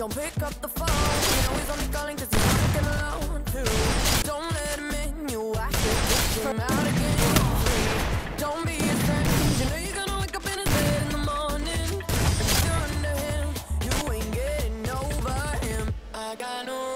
Don't pick up the phone. You know he's only calling because he's working alone too. Don't let him in. You have to push him out again. Don't be a friend. You know you're gonna wake up in his bed in the morning. If you're under him, you ain't getting over him. I got no.